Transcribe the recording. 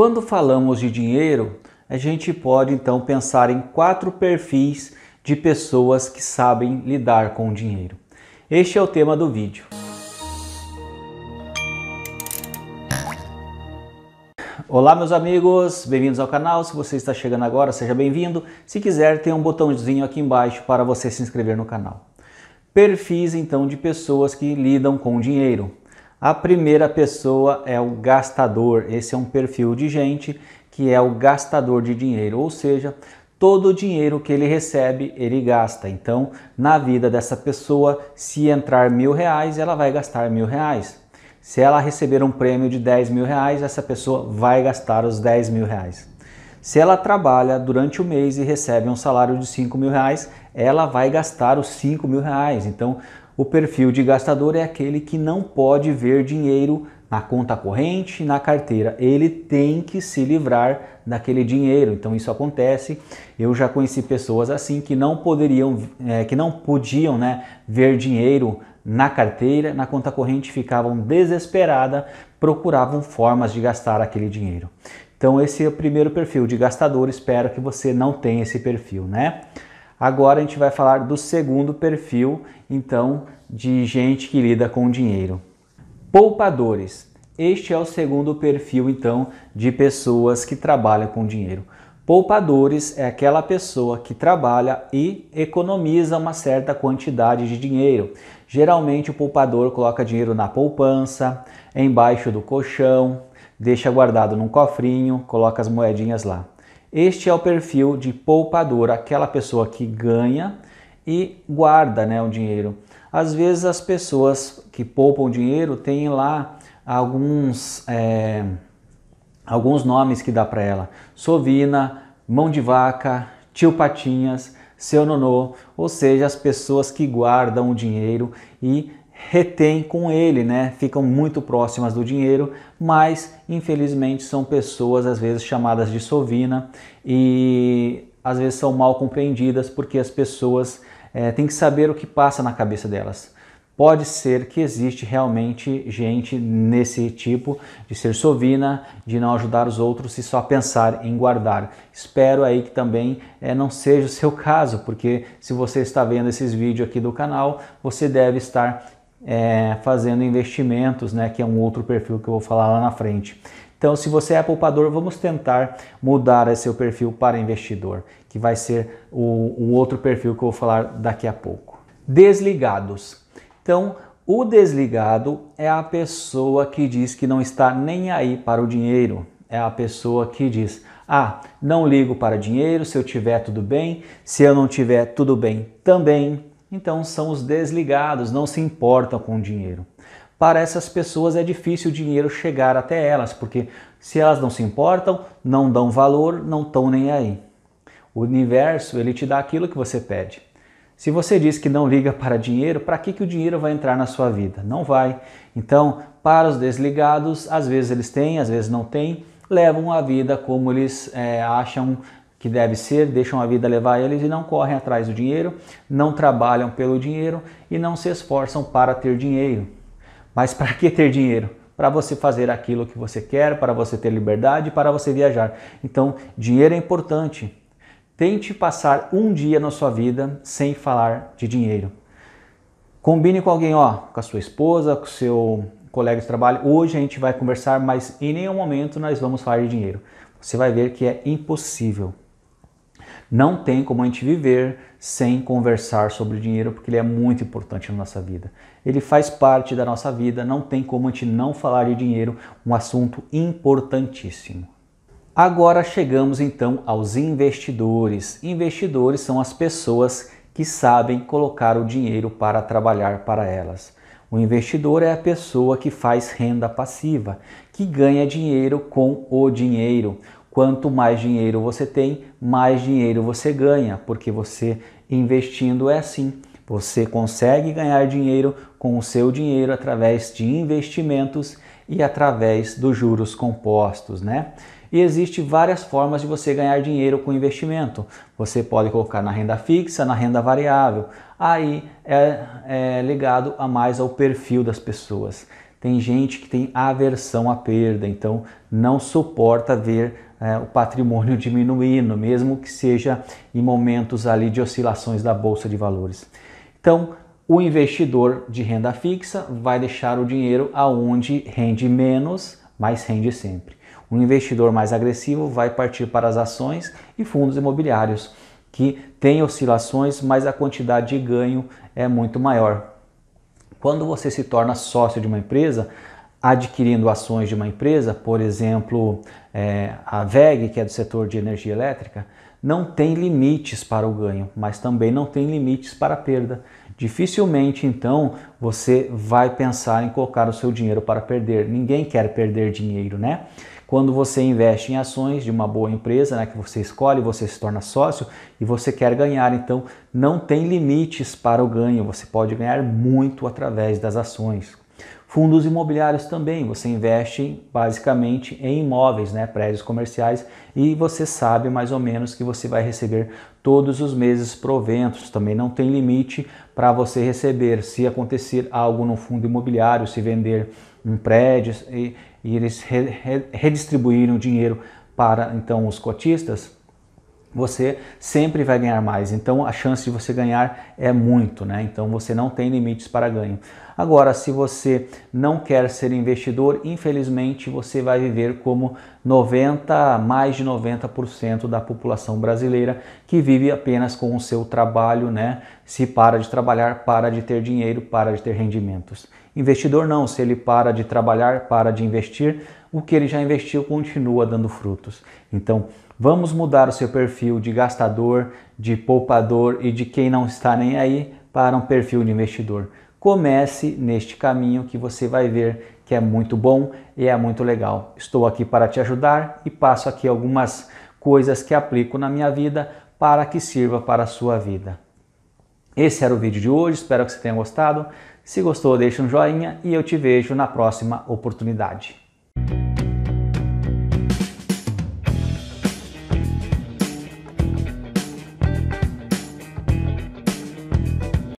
Quando falamos de dinheiro, a gente pode então pensar em quatro perfis de pessoas que sabem lidar com o dinheiro. Este é o tema do vídeo. Olá meus amigos, bem-vindos ao canal. Se você está chegando agora, seja bem-vindo. Se quiser, tem um botãozinho aqui embaixo para você se inscrever no canal. Perfis então de pessoas que lidam com dinheiro. A primeira pessoa é o gastador. Esse é um perfil de gente que é o gastador de dinheiro, ou seja, todo o dinheiro que ele recebe, ele gasta. Então, na vida dessa pessoa, se entrar mil reais, ela vai gastar mil reais. Se ela receber um prêmio de 10 mil reais, essa pessoa vai gastar os 10 mil reais. Se ela trabalha durante o mês e recebe um salário de 5 mil reais, ela vai gastar os 5 mil reais. Então, o perfil de gastador é aquele que não pode ver dinheiro na conta corrente, na carteira. Ele tem que se livrar daquele dinheiro. Então isso acontece. Eu já conheci pessoas assim que não poderiam, é, que não podiam, né, ver dinheiro na carteira, na conta corrente, ficavam desesperadas, procuravam formas de gastar aquele dinheiro. Então esse é o primeiro perfil de gastador. Espero que você não tenha esse perfil, né? Agora a gente vai falar do segundo perfil, então, de gente que lida com dinheiro. Poupadores. Este é o segundo perfil, então, de pessoas que trabalham com dinheiro. Poupadores é aquela pessoa que trabalha e economiza uma certa quantidade de dinheiro. Geralmente o poupador coloca dinheiro na poupança, embaixo do colchão, deixa guardado num cofrinho, coloca as moedinhas lá. Este é o perfil de poupador, aquela pessoa que ganha e guarda né, o dinheiro. Às vezes as pessoas que poupam dinheiro têm lá alguns, é, alguns nomes que dá para ela. Sovina, mão de vaca, tio Patinhas, seu nonô, ou seja, as pessoas que guardam o dinheiro e retém com ele, né? Ficam muito próximas do dinheiro, mas infelizmente são pessoas às vezes chamadas de sovina e às vezes são mal compreendidas porque as pessoas é, têm que saber o que passa na cabeça delas. Pode ser que existe realmente gente nesse tipo de ser sovina, de não ajudar os outros e só pensar em guardar. Espero aí que também é, não seja o seu caso, porque se você está vendo esses vídeos aqui do canal, você deve estar é, fazendo investimentos, né, que é um outro perfil que eu vou falar lá na frente. Então, se você é poupador, vamos tentar mudar esse seu perfil para investidor, que vai ser o, o outro perfil que eu vou falar daqui a pouco. Desligados. Então, o desligado é a pessoa que diz que não está nem aí para o dinheiro. É a pessoa que diz: "Ah, não ligo para dinheiro, se eu tiver tudo bem, se eu não tiver tudo bem também". Então são os desligados, não se importam com o dinheiro. Para essas pessoas é difícil o dinheiro chegar até elas, porque se elas não se importam, não dão valor, não estão nem aí. O universo, ele te dá aquilo que você pede. Se você diz que não liga para dinheiro, para que, que o dinheiro vai entrar na sua vida? Não vai. Então, para os desligados, às vezes eles têm, às vezes não têm, levam a vida como eles é, acham que deve ser, deixam a vida levar eles e não correm atrás do dinheiro, não trabalham pelo dinheiro e não se esforçam para ter dinheiro. Mas para que ter dinheiro? Para você fazer aquilo que você quer, para você ter liberdade, para você viajar. Então, dinheiro é importante. Tente passar um dia na sua vida sem falar de dinheiro. Combine com alguém, ó, com a sua esposa, com o seu colega de trabalho. Hoje a gente vai conversar, mas em nenhum momento nós vamos falar de dinheiro. Você vai ver que é impossível. Não tem como a gente viver sem conversar sobre dinheiro, porque ele é muito importante na nossa vida. Ele faz parte da nossa vida, não tem como a gente não falar de dinheiro, um assunto importantíssimo. Agora chegamos então aos investidores. Investidores são as pessoas que sabem colocar o dinheiro para trabalhar para elas. O investidor é a pessoa que faz renda passiva, que ganha dinheiro com o dinheiro. Quanto mais dinheiro você tem, mais dinheiro você ganha, porque você investindo é assim. Você consegue ganhar dinheiro com o seu dinheiro através de investimentos e através dos juros compostos, né? E existe várias formas de você ganhar dinheiro com investimento. Você pode colocar na renda fixa, na renda variável. Aí é, é ligado a mais ao perfil das pessoas. Tem gente que tem aversão à perda, então não suporta ver é, o patrimônio diminuindo, mesmo que seja em momentos ali de oscilações da bolsa de valores. Então, o investidor de renda fixa vai deixar o dinheiro aonde rende menos, mas rende sempre. O investidor mais agressivo vai partir para as ações e fundos imobiliários, que têm oscilações, mas a quantidade de ganho é muito maior. Quando você se torna sócio de uma empresa, adquirindo ações de uma empresa, por exemplo, é, a VEG, que é do setor de energia elétrica, não tem limites para o ganho, mas também não tem limites para a perda. Dificilmente, então, você vai pensar em colocar o seu dinheiro para perder. Ninguém quer perder dinheiro, né? Quando você investe em ações de uma boa empresa, né, que você escolhe, você se torna sócio e você quer ganhar, então não tem limites para o ganho. Você pode ganhar muito através das ações. Fundos imobiliários também, você investe basicamente em imóveis, né, prédios comerciais, e você sabe mais ou menos que você vai receber todos os meses proventos. Também não tem limite para você receber se acontecer algo no fundo imobiliário, se vender um prédio e, e eles re, re, redistribuírem o dinheiro para então os cotistas você sempre vai ganhar mais. Então a chance de você ganhar é muito, né? Então você não tem limites para ganho. Agora, se você não quer ser investidor, infelizmente você vai viver como 90, mais de 90% da população brasileira que vive apenas com o seu trabalho, né? Se para de trabalhar, para de ter dinheiro, para de ter rendimentos. Investidor não, se ele para de trabalhar, para de investir, o que ele já investiu continua dando frutos. Então, Vamos mudar o seu perfil de gastador, de poupador e de quem não está nem aí para um perfil de investidor. Comece neste caminho que você vai ver que é muito bom e é muito legal. Estou aqui para te ajudar e passo aqui algumas coisas que aplico na minha vida para que sirva para a sua vida. Esse era o vídeo de hoje, espero que você tenha gostado. Se gostou, deixe um joinha e eu te vejo na próxima oportunidade.